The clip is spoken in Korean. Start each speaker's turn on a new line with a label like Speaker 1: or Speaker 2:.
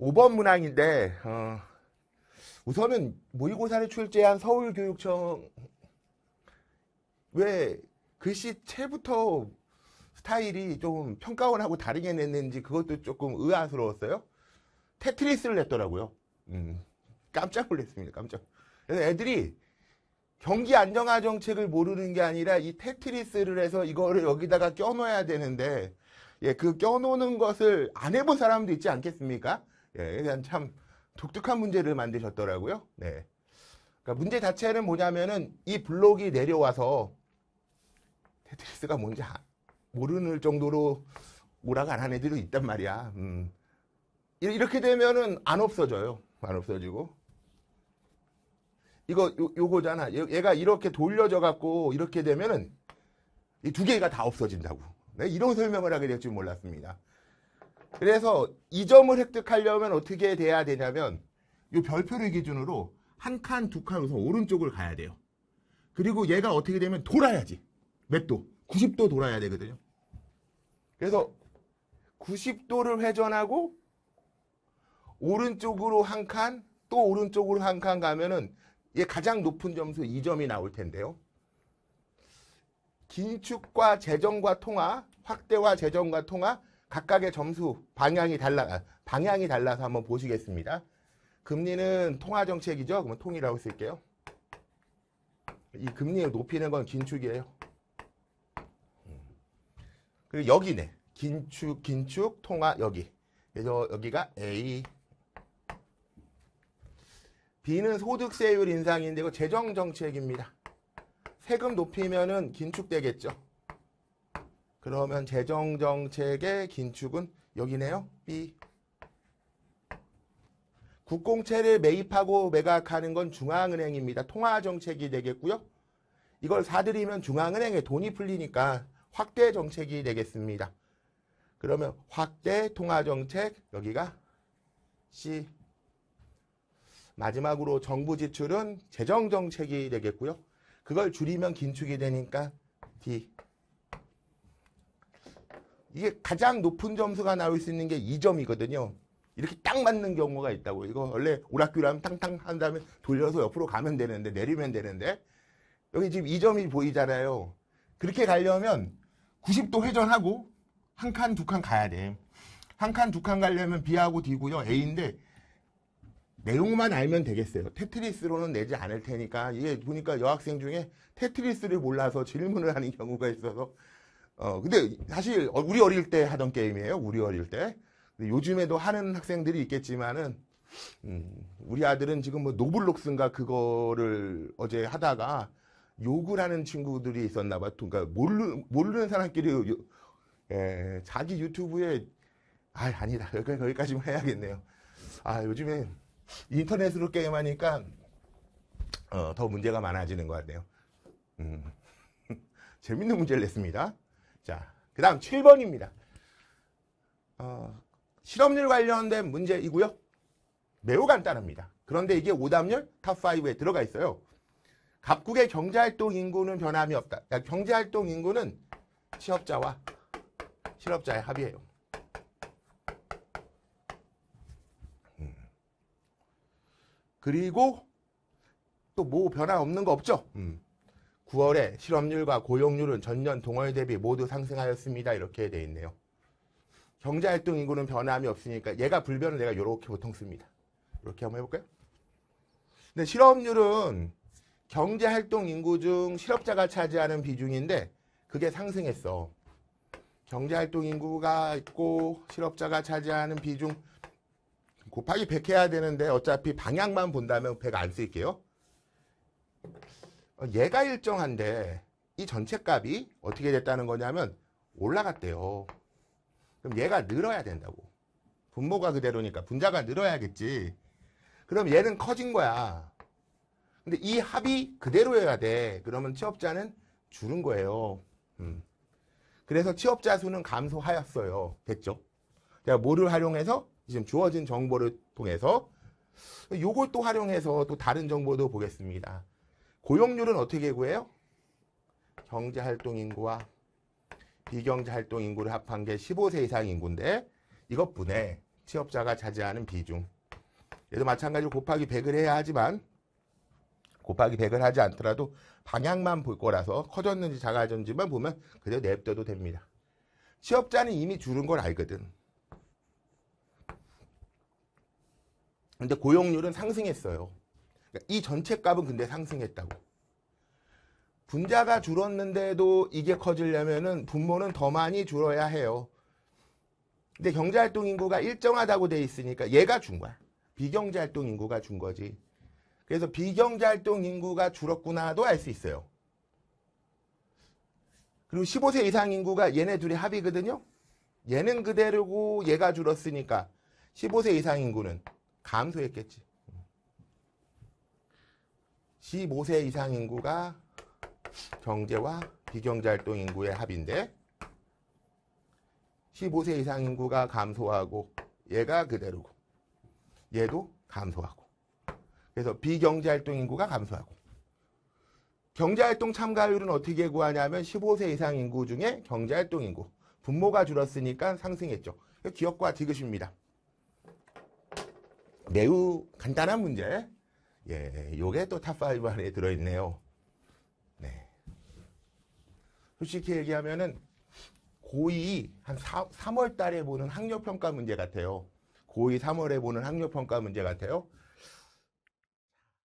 Speaker 1: 5번 문항인데 어, 우선은 모의고사를 출제한 서울교육청 왜 글씨체부터 스타일이 좀 평가원하고 다르게 냈는지 그것도 조금 의아스러웠어요. 테트리스를 냈더라고요. 음, 깜짝 놀랐습니다. 깜짝. 그래서 애들이 경기 안정화 정책을 모르는 게 아니라 이 테트리스를 해서 이거를 여기다가 껴넣어야 되는데 예, 그 껴놓는 것을 안 해본 사람도 있지 않겠습니까? 예, 그냥 참 독특한 문제를 만드셨더라고요. 네. 그러니까 문제 자체는 뭐냐면은 이 블록이 내려와서 테트리스가 뭔지 아- 모르는 정도로 오락 안 한 애들도 있단 말이야. 음. 이- 이렇게 되면은 안 없어져요. 안 없어지고. 이거 요, 요거잖아. 얘- 얘가 이렇게 돌려져 갖고 이렇게 되면은 이 두 개가 다 없어진다고. 네, 이런 설명을 하게 될 줄 몰랐습니다. 그래서 이 점을 획득하려면 어떻게 돼야 되냐면 이 별표를 기준으로 한 칸, 두 칸 우선 오른쪽을 가야 돼요. 그리고 얘가 어떻게 되면 돌아야지. 몇 도? 90도 돌아야 되거든요. 그래서 90도를 회전하고 오른쪽으로 한 칸, 또 오른쪽으로 한 칸 가면은 얘 가장 높은 점수 2점이 나올 텐데요. 긴축과 재정과 통화, 확대와 재정과 통화 각각의 점수 방향이 달라 아, 방향이 달라서 한번 보시겠습니다. 금리는 통화 정책이죠. 그러면 통이라고 쓸게요. 이 금리를 높이는 건 긴축이에요. 음. 그리고 여기네. 긴축, 긴축, 통화 여기. 그래서 여기가 A. B는 소득세율 인상인데 이거 재정 정책입니다. 세금 높이면은 긴축되겠죠. 그러면 재정 정책의 긴축은 여기네요. B. 국공채를 매입하고 매각하는 건 중앙은행입니다. 통화 정책이 되겠고요. 이걸 사들이면 중앙은행에 돈이 풀리니까 확대 정책이 되겠습니다. 그러면 확대 통화 정책 여기가 C. 마지막으로 정부 지출은 재정 정책이 되겠고요. 그걸 줄이면 긴축이 되니까 D. 이게 가장 높은 점수가 나올 수 있는 게 2점이거든요. 이렇게 딱 맞는 경우가 있다고. 이거 원래 오락규라면 탕탕 한 다음에 돌려서 옆으로 가면 되는데 내리면 되는데 여기 지금 2점이 보이잖아요. 그렇게 가려면 90도 회전하고 한 칸, 두 칸 가야 돼. 한 칸, 두 칸 가려면 B하고 D고요. A인데 내용만 알면 되겠어요. 테트리스로는 내지 않을 테니까 이게 보니까 여학생 중에 테트리스를 몰라서 질문을 하는 경우가 있어서 어 근데 사실 어, 우리 어릴 때 하던 게임이에요. 우리 어릴 때. 요즘에도 하는 학생들이 있겠지만은 음, 우리 아들은 지금 뭐 노블록스인가 그거를 어제 하다가 욕을 하는 친구들이 있었나 봐. 그러니까 모르, 모르는 사람끼리 요- 예, 자기 유튜브에 아 아니다 여기까지 거기까지만 해야겠네요. 아 요즘에 인터넷으로 게임하니까 어, 더 문제가 많아지는 것 같네요. 음, 재밌는 문제를 냈습니다. 자, 그 다음 7번입니다. 어, 실업률 관련된 문제이고요. 매우 간단합니다. 그런데 이게 오답률 탑5에 들어가 있어요. 갑국의 경제활동 인구는 변함이 없다. 야, 경제활동 인구는 취업자와 실업자의 합이에요. 음. 그리고 또 뭐 변화 없는 거 없죠? 음. 9월에 실업률과 고용률은 전년 동월 대비 모두 상승하였습니다. 이렇게 돼 있네요. 경제활동 인구는 변함이 없으니까 얘가 불변을 내가 이렇게 보통 씁니다. 이렇게 한번 해볼까요? 근데 실업률은 경제활동 인구 중 실업자가 차지하는 비중인데 그게 상승했어. 경제활동 인구가 있고 실업자가 차지하는 비중 곱하기 100 해야 되는데 어차피 방향만 본다면 100 안 쓸게요. 어, 얘가 일정한데 이 전체 값이 어떻게 됐다는 거냐면 올라갔대요. 그럼 얘가 늘어야 된다고. 분모가 그대로니까 분자가 늘어야겠지. 그럼 얘는 커진 거야. 근데 이 합이 그대로여야 돼. 그러면 취업자는 줄은 거예요. 음. 그래서 취업자 수는 감소하였어요. 됐죠? 제가 뭐를 활용해서 지금 주어진 정보를 통해서 요걸 또 활용해서 또 다른 정보도 보겠습니다. 고용률은 어떻게 구해요? 경제활동 인구와 비경제활동 인구를 합한 게 15세 이상 인구인데 이것 분에 취업자가 차지하는 비중. 얘도 마찬가지로 곱하기 100을 해야 하지만 곱하기 100을 하지 않더라도 방향만 볼 거라서 커졌는지 작아졌는지만 보면 그대로 냅둬도 됩니다. 취업자는 이미 줄은 걸 알거든. 근데 고용률은 상승했어요. 그러니까 이 전체 값은 근데 상승했다고. 분자가 줄었는데도 이게 커지려면은 분모는 더 많이 줄어야 해요. 근데 경제활동 인구가 일정하다고 돼 있으니까 얘가 준 거야. 비경제활동 인구가 준 거지. 그래서 비경제활동 인구가 줄었구나도 알 수 있어요. 그리고 15세 이상 인구가 얘네 둘이 합이거든요. 얘는 그대로고 얘가 줄었으니까 15세 이상 인구는 감소했겠지. 15세 이상 인구가 경제와 비경제 활동 인구의 합인데 15세 이상 인구가 감소하고 얘가 그대로고 얘도 감소하고 그래서 비경제 활동 인구가 감소하고 경제 활동 참가율은 어떻게 구하냐면 15세 이상 인구 중에 경제 활동 인구 분모가 줄었으니까 상승했죠. 기억과 디귿입니다. 매우 간단한 문제. 예, 요게 또 탑5 안에 들어있네요. 네. 솔직히 얘기하면은 고2 한 3월 달에 보는 학력평가 문제 같아요. 고2 3월에 보는 학력평가 문제 같아요.